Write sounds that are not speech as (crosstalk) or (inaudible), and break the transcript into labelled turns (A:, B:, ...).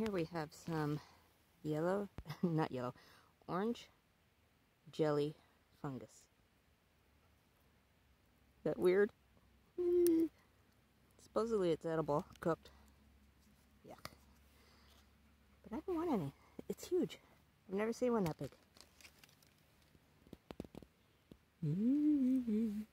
A: here we have some yellow, (laughs) not yellow, orange jelly fungus. That weird? (laughs) Supposedly it's edible, cooked. Yuck. But I don't want any. It's huge. I've never seen one that big. (laughs)